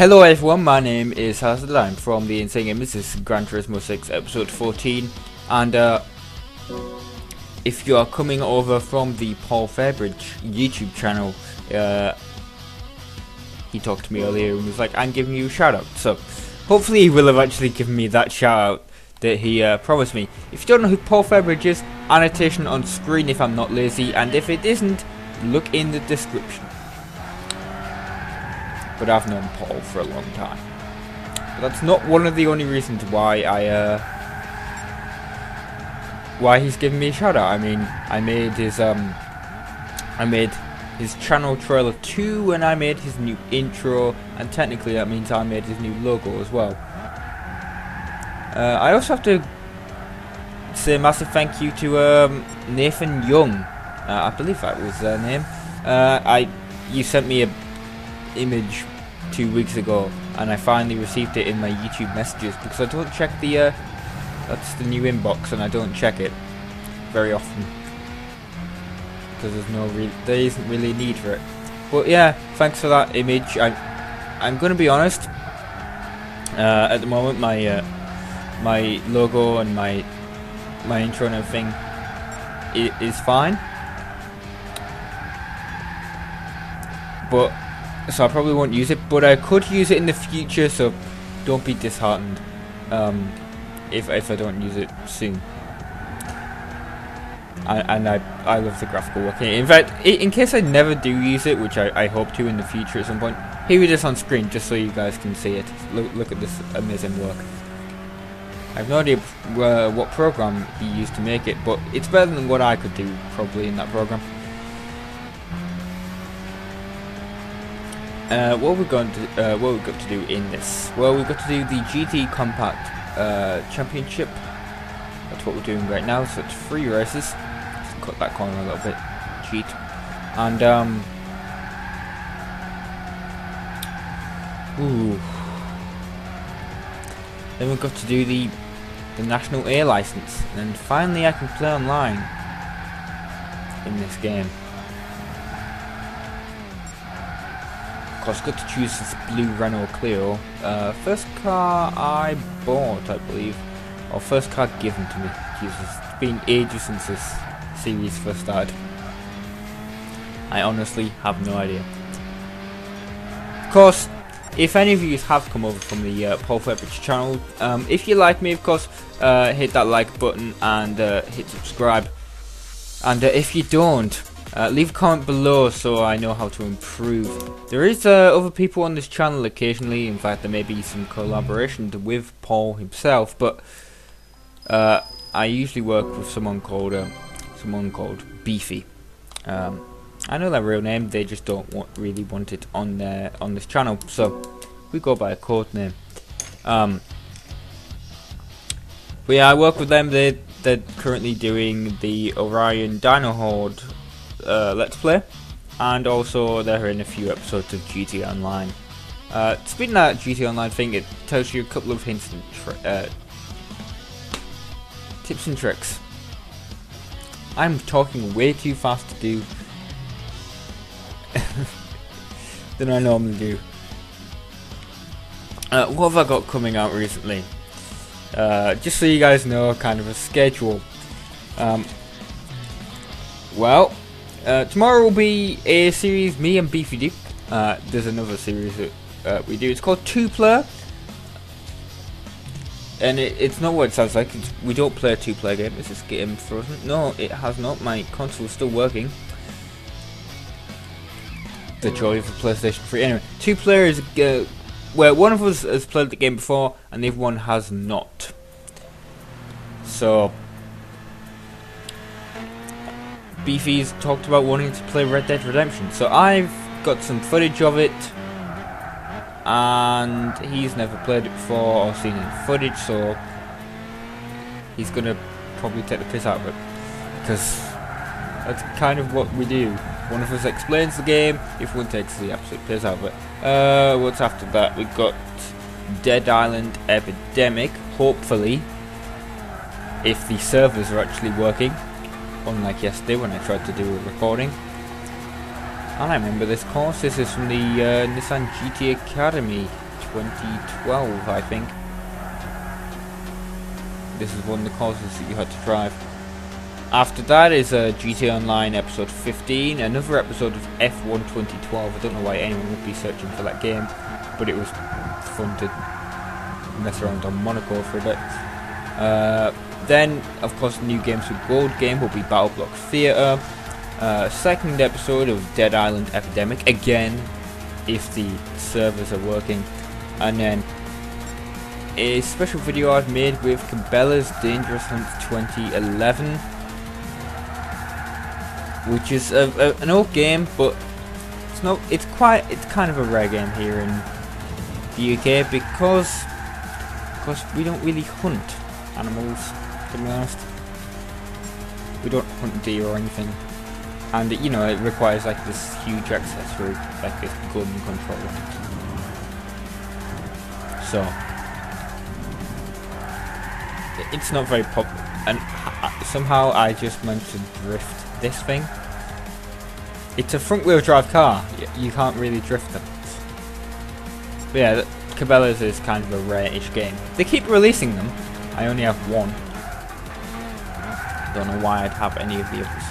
Hello everyone, my name is Hazard, I'm from the Insane Gamers, this is Gran Turismo 6 episode 14 and uh, if you are coming over from the Paul Fairbridge YouTube channel, uh, he talked to me earlier and was like, I'm giving you a shout out, so hopefully he will have actually given me that shout out that he uh, promised me. If you don't know who Paul Fairbridge is, annotation on screen if I'm not lazy, and if it isn't, look in the description but I've known Paul for a long time. But that's not one of the only reasons why I, uh, why he's given me a shout out. I mean, I made his, um, I made his channel trailer 2 and I made his new intro, and technically that means I made his new logo as well. Uh, I also have to say a massive thank you to um, Nathan Young. Uh, I believe that was their name. Uh, I you sent me a image two weeks ago and I finally received it in my YouTube messages because I don't check the uh, that's the new inbox and I don't check it very often. Because there's no re there isn't really a need for it. But yeah thanks for that image. I I'm gonna be honest uh, at the moment my uh, my logo and my my intro and everything is fine. But so I probably won't use it, but I could use it in the future, so don't be disheartened um, if, if I don't use it soon. I, and I, I love the graphical work. In fact, in case I never do use it, which I, I hope to in the future at some point, here it is on screen, just so you guys can see it. Look, look at this amazing work. I have no idea uh, what program he used to make it, but it's better than what I could do, probably, in that program. Uh, what we're going to uh, what we've got to do in this? Well, we've got to do the GT Compact uh, Championship. That's what we're doing right now. So it's three races. Just cut that corner a little bit. Cheat. And um. Ooh. Then we've got to do the the National A license, and finally I can play online in this game. Course, got to choose this blue Renault Clio. Uh, first car I bought, I believe. Or first car given to me. Jesus, it's been ages since this series first started. I honestly have no idea. Of course, if any of you have come over from the uh, Paul Fairbridge channel, um, if you like me, of course, uh, hit that like button and uh, hit subscribe. And uh, if you don't, uh, leave a comment below so I know how to improve. There is uh, other people on this channel occasionally, in fact there may be some collaboration with Paul himself, but uh, I usually work with someone called uh, someone called Beefy. Um, I know their real name, they just don't want, really want it on their on this channel, so we go by a code name. Um, but yeah, I work with them. They they're currently doing the Orion Dino Horde uh, Let's Play, and also they're in a few episodes of GT Online. Uh, speaking of that GT Online thing, it tells you a couple of hints and uh, tips and tricks. I'm talking way too fast to do than I normally do. Uh, what have I got coming out recently? Uh, just so you guys know, kind of a schedule. Um, well, uh, tomorrow will be a series me and Beefy do. Uh, there's another series that uh, we do. It's called Two Player. And it, it's not what it sounds like. It's, we don't play a two-player game. Is this game frozen? No, it has not. My console is still working. The joy of the PlayStation 3. Anyway, two players uh, where one of us has played the game before and the other one has not. So Beefy's talked about wanting to play Red Dead Redemption. So I've got some footage of it, and he's never played it before or seen any footage, so he's gonna probably take the piss out of it because that's kind of what we do. One of us explains the game, if one takes the absolute piss out of it. Uh, what's after that? We've got Dead Island Epidemic, hopefully, if the servers are actually working unlike yesterday when I tried to do a recording. And I remember this course, this is from the uh, Nissan GT Academy 2012, I think. This is one of the courses that you had to drive. After that is uh, GT Online episode 15, another episode of F1 2012. I don't know why anyone would be searching for that game, but it was fun to mess around on Monaco for a bit. Uh, then, of course, new games with Gold game will be BattleBlock Theatre. Uh, second episode of Dead Island Epidemic, again, if the servers are working. And then a special video I've made with Cabela's Dangerous Hunt 2011 which is a, a, an old game but it's not it's quite it's kind of a rare game here in the UK because because we don't really hunt animals to be honest we don't hunt deer or anything. And you know it requires like this huge access for like this gun control. So it's not very popular and somehow I just managed to drift this thing. It's a front wheel drive car. You can't really drift them. But yeah Cabela's is kind of a rare-ish game. They keep releasing them. I only have one don't know why I'd have any of the others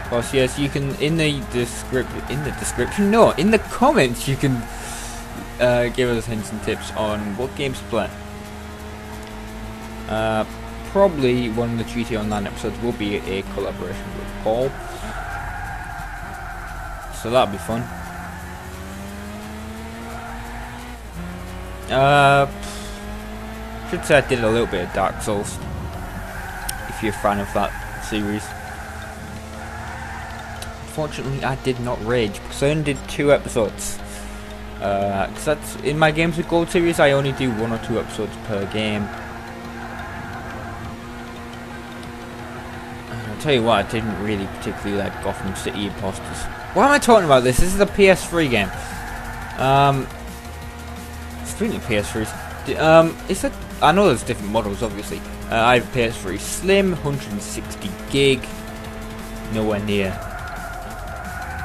of course yes you can in the description in the description no in the comments you can uh, give us hints and tips on what games to play uh, probably one of the GTA Online episodes will be a collaboration with Paul. So that'll be fun. Uh, should say I did a little bit of Dark Souls. If you're a fan of that series. Unfortunately, I did not rage because I only did two episodes. Because uh, that's in my games with Gold series, I only do one or two episodes per game. And I'll tell you what, I didn't really particularly like Gotham City Imposters. Why am I talking about this? This is a PS3 game. Um, speaking of PS3s, um, is it? I know there's different models, obviously. Uh, I have PS3 Slim, 160 gig, nowhere near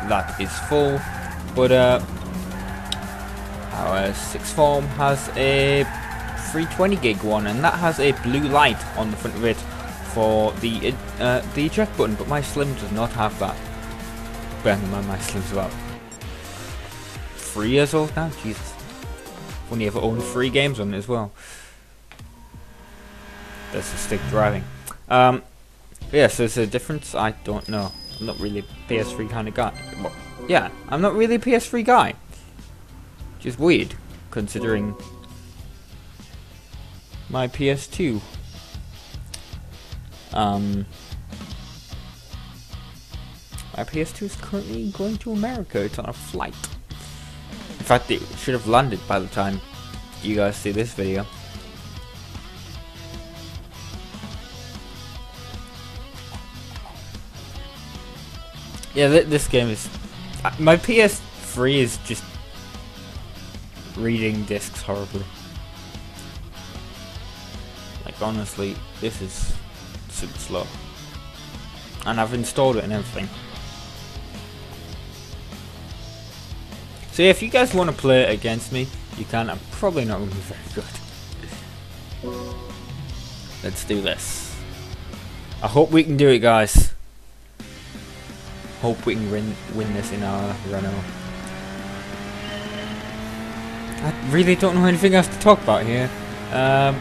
that is full. But uh, our sixth form has a 320 gig one, and that has a blue light on the front of it for the uh, the eject button, but my Slim does not have that. Bearing in mind my Slim's about three years old now. Jesus, only ever owned three games on it as well. That's the stick driving. Um, yeah, so there's a difference. I don't know. I'm not really a PS3 kind of guy. Well, yeah, I'm not really a PS3 guy. Which is weird, considering my PS2 um, my PS2 is currently going to America. It's on a flight. In fact, it should have landed by the time you guys see this video. Yeah, th this game is... Uh, my PS3 is just reading discs horribly. Like, honestly, this is super slow. And I've installed it and everything. So yeah, if you guys want to play it against me, you can. I'm probably not going to be very good. Let's do this. I hope we can do it, guys. Hope we can win, win this in our Renault. I really don't know anything else to talk about here. Um,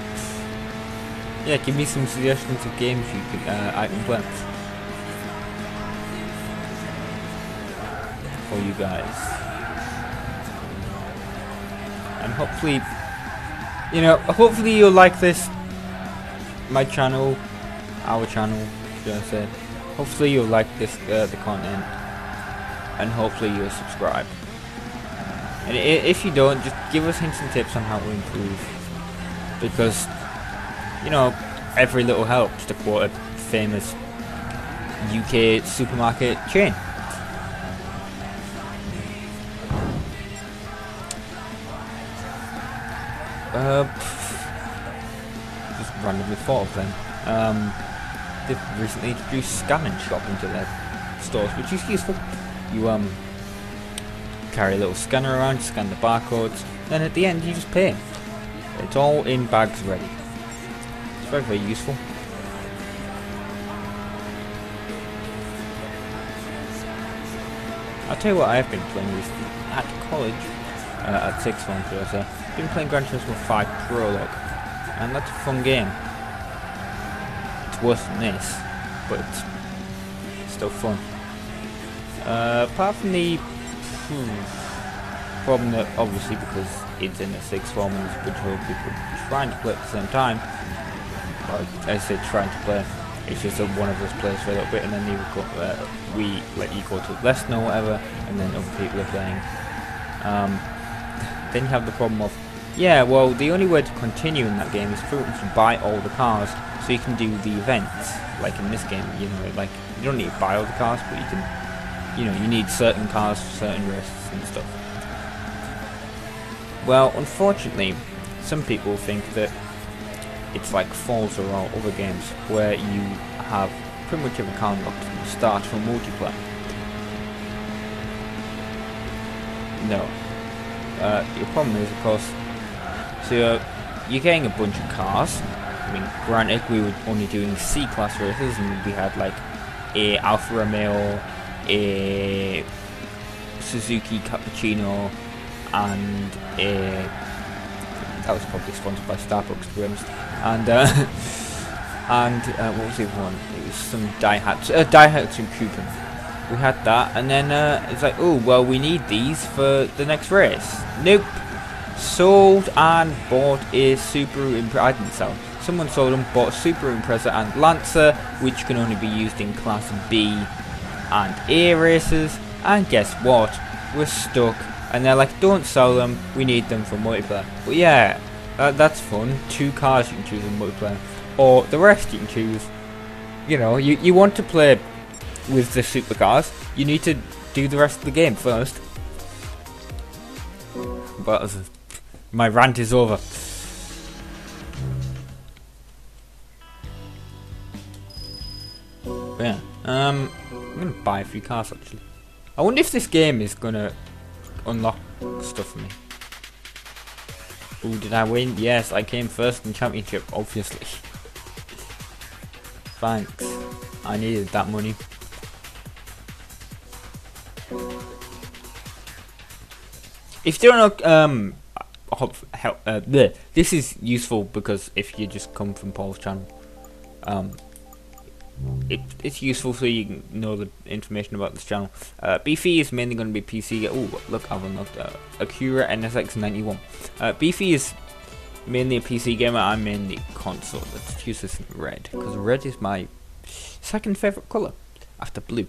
yeah, give me some suggestions of games you could uh, I can play for you guys, and hopefully, you know, hopefully you'll like this. My channel, our channel, should I say? Hopefully you'll like this uh, the content, and hopefully you'll subscribe. And if you don't, just give us hints and tips on how to improve, because you know, every little helps to quote a famous UK supermarket chain. Uh, just randomly thought of them. Um, they've recently introduced Scan and Shop into their stores, which is useful. You um carry a little scanner around, scan the barcodes, and at the end you just pay. It's all in bags ready. It's very, very useful. I'll tell you what I've been playing recently. At college, uh, at sixth form, should I say, been playing Grand Gran Turismo 5 Prologue, and that's a fun game. It's worse than this, but still fun. Uh, apart from the hmm, problem that obviously because it's in a sixth form and there's a bunch of people trying to play at the same time, or I say trying to play, it's just that one of us plays for a little bit and then go, uh, we let you go to lesson or whatever, and then other people are playing. Um, then you have the problem of, yeah, well, the only way to continue in that game is for to buy all the cars so you can do the events. Like in this game, you know, like you don't need to buy all the cars, but you can you know, you need certain cars for certain races and stuff. Well, unfortunately, some people think that it's like Forza or other games where you have pretty much every car unlocked from the start for multiplayer. No. Uh, your problem is, of course, so you're, you're getting a bunch of cars. I mean, granted, we were only doing C-class races, and we had like a Alfa Romeo, a Suzuki Cappuccino and a that was probably sponsored by Starbucks to be honest. And uh, and uh, what was the other one? It was some Daihatsu uh, Daihatsu Copen we had that and then uh, it's like oh well we need these for the next race. Nope sold and bought a Subaru Impreza I didn't sell someone sold them bought Subaru Impreza and Lancer which can only be used in class B and A races, and guess what? We're stuck. And they're like, don't sell them, we need them for multiplayer. But yeah, that, that's fun. Two cars you can choose in multiplayer. Or the rest you can choose. You know, you, you want to play with the supercars, you need to do the rest of the game first. But my rant is over. yeah, um, I'm gonna buy a few cars actually. I wonder if this game is gonna unlock stuff for me. Oh, did I win? Yes, I came first in championship, obviously. Thanks. I needed that money. If you don't know, um, help, uh, this is useful because if you just come from Paul's channel, um, it, it's useful so you can know the information about this channel. Uh, Beefy is mainly going to be PC. Oh, look, I've unlocked uh, Acura NSX 91. Uh, Beefy is mainly a PC gamer. I'm mainly console. Let's choose this in red because red is my second favorite color after blue.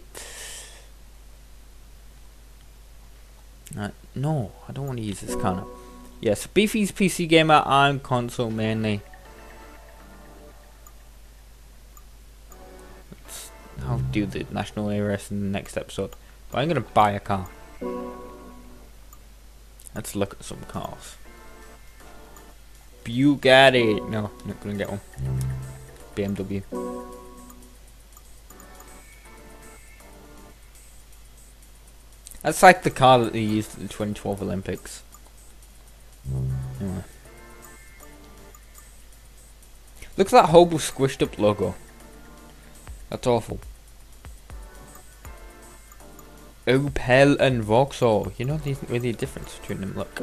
Uh, no, I don't want to use this kind of. Yes, Beefy's PC gamer. I'm console mainly. I'll do the national ARS in the next episode. But I'm going to buy a car. Let's look at some cars. Bugatti. No, not going to get one. BMW. That's like the car that they used at the 2012 Olympics. Anyway. Look at that Hobo squished up logo. That's awful. Opel and Vauxhall. You know, there isn't really a difference between them. Look.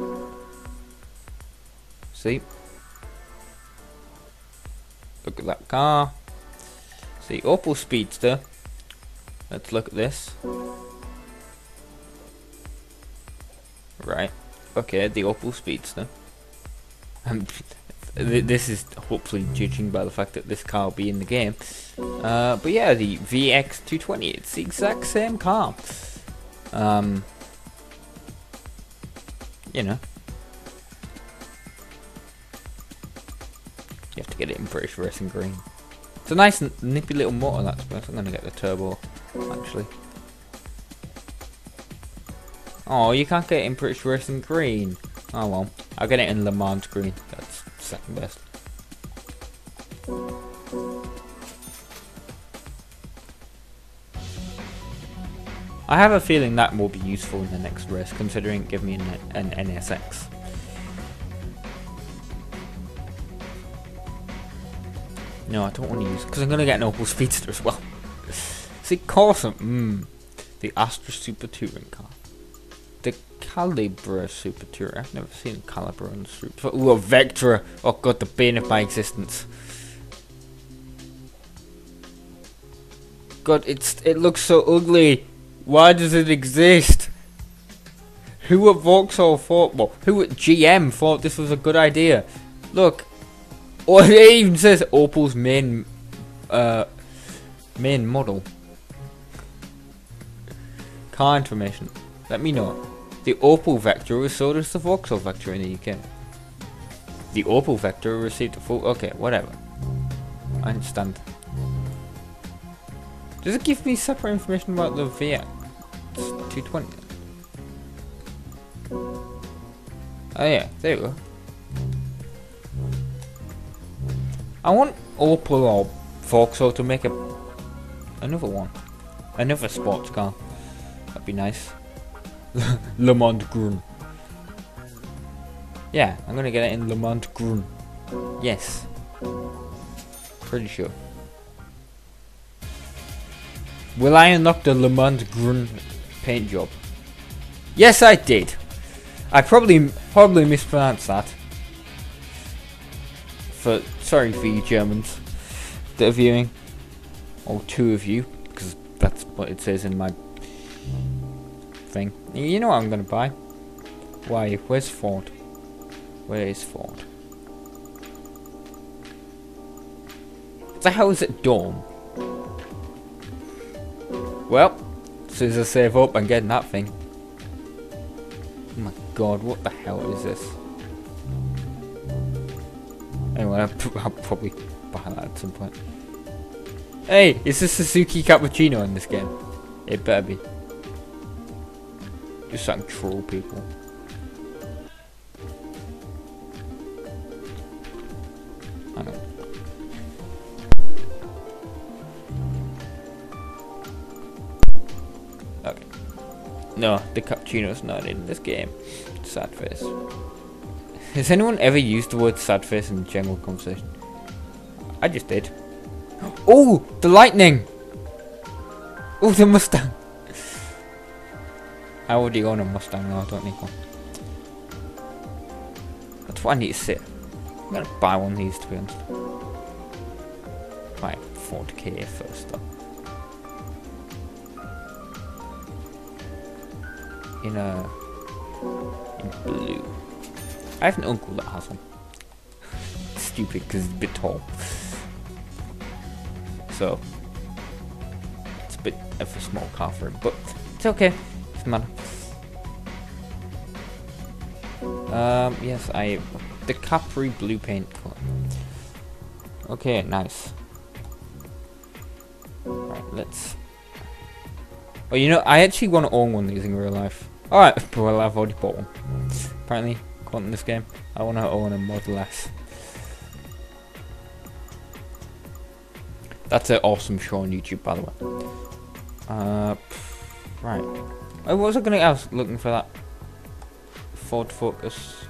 See? Look at that car. See, Opel Speedster. Let's look at this. Right. Okay, the Opel Speedster. Um, this is hopefully judging by the fact that this car will be in the game. Uh, but yeah, the VX220, it's the exact same car. Um, you know. You have to get it in British Racing Green. It's a nice nippy little motor that's what I'm going to get the turbo, actually. Oh, you can't get it in British Racing Green. Oh well, I'll get it in Le Mans Green. That's second best. I have a feeling that will be useful in the next race, considering it give me an, an NSX. No, I don't want to use it, because I'm going to get an Opel Speedster as well. See, Corsa, mmm, the Astra Super Touring car. The Calibra Super Touring. I've never seen Calibra on the Super. Ooh, a Vectra. Oh god, the bane of my existence. God, it's it looks so ugly. Why does it exist? Who at Vauxhall thought, well, who at GM thought this was a good idea? Look, or it even says Opel's main, uh, main model. Car information. Let me know. The Opel Vectra was sold as the Vauxhall Vectra in the UK. The Opel Vectra received a full... Okay, whatever. I understand. Does it give me separate information about the VX 220? Oh yeah, there you go. I want Opel or Vauxhall to make a another one. Another sports car. That'd be nice. Le Monde Grun. Yeah, I'm gonna get it in Le Monde Grun. Yes. Pretty sure. Will I unlock the Le Monde Grun paint job? Yes, I did. I probably probably mispronounced that. For sorry for you Germans that are viewing, or two of you, because that's what it says in my thing. You know what I'm gonna buy? Why? Where's Ford? Where is Ford? The hell is it, Dome? Well, as soon as I save up, I'm getting that thing. Oh my god, what the hell is this? Anyway, I'll, I'll probably buy that at some point. Hey, is this Suzuki Cappuccino in this game? It better be. Just I can troll people. No, the cappuccino's not in this game. Sad face. Has anyone ever used the word sad face in general conversation? I just did. Oh, the lightning! Oh, the Mustang! I already own a Mustang now, I don't need one. That's what I need to sit. I'm gonna buy one of these to be honest. Buy Ford Ka first though. in a in blue. I have an uncle that has one. Stupid because it's a bit tall. So it's a bit of a small car for him, but it's okay. Doesn't. Um, yes, I the Capri blue paint. Okay, nice. Right, let's. Oh, you know, I actually want to own one of these in real life. Alright, well I've already bought one. Apparently, caught in this game, I want to own a Model S. That's an awesome show on YouTube, by the way. Uh, right. What was I gonna? I was looking for that Ford Focus.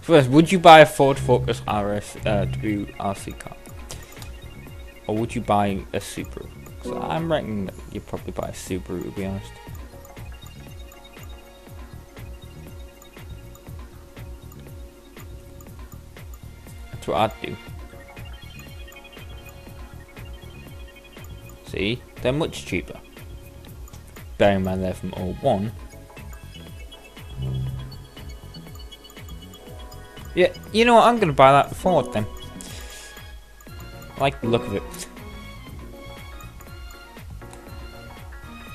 First, would you buy a Ford Focus RS uh, WRC car, or would you buy a Subaru? So I'm reckoning that you'd probably buy a Subaru, to be honest. That's what I'd do. See? They're much cheaper. Bearing in mind they're from 01. Yeah, you know what? I'm going to buy that Ford then. I like the look of it.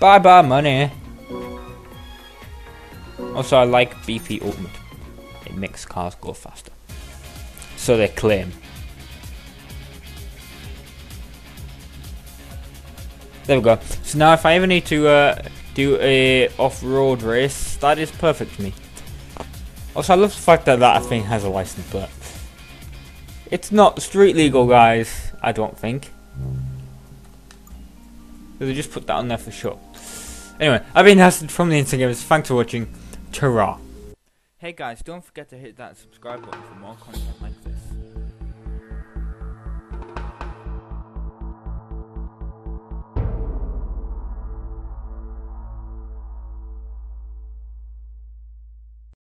Bye bye money. Also, I like BP Ultimate. It makes cars go faster. So they claim. There we go. So now if I ever need to uh, do a off-road race, that is perfect for me. Also, I love the fact that that thing has a license, but it's not street legal, guys. I don't think. They just put that on there for sure. Anyway, I've been Hazard from the Insane Gamers. Thanks for watching. Ta-ra. Hey guys, don't forget to hit that subscribe button for more content like.